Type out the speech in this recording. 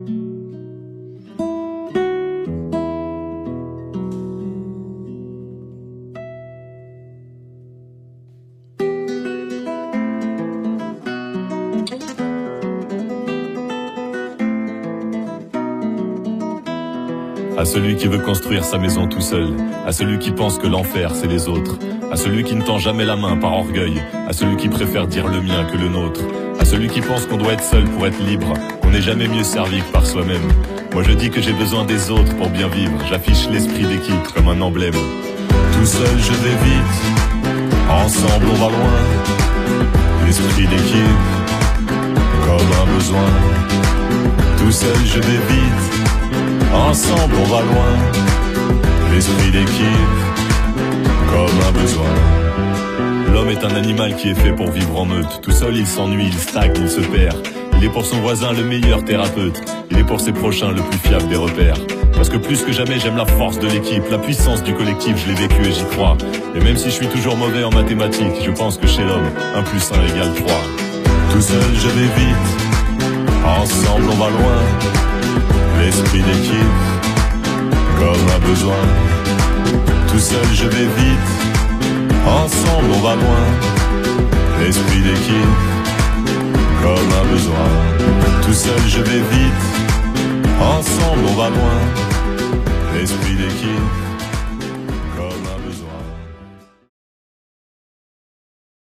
thank you À celui qui veut construire sa maison tout seul, à celui qui pense que l'enfer c'est les autres, à celui qui ne tend jamais la main par orgueil, à celui qui préfère dire le mien que le nôtre, à celui qui pense qu'on doit être seul pour être libre, qu'on n'est jamais mieux servi que par soi-même. Moi je dis que j'ai besoin des autres pour bien vivre, j'affiche l'esprit d'équipe comme un emblème. Tout seul je vais ensemble on va loin, l'esprit d'équipe comme un besoin. Tout seul je vais Ensemble on va loin, l'esprit d'équipe, comme un besoin. L'homme est un animal qui est fait pour vivre en meute. Tout seul il s'ennuie, il stagne, il se perd. Il est pour son voisin le meilleur thérapeute. Il est pour ses prochains le plus fiable des repères. Parce que plus que jamais j'aime la force de l'équipe, la puissance du collectif, je l'ai vécu et j'y crois. Et même si je suis toujours mauvais en mathématiques, je pense que chez l'homme, 1 plus 1 égale 3. Tout seul je vais vite, ensemble on va loin l'esprit d'équipe, comme un besoin. Tout seul je vais vite, ensemble on va loin. L'esprit d'équipe, comme un besoin. Tout seul je vais vite, ensemble on va loin. L'esprit d'équipe.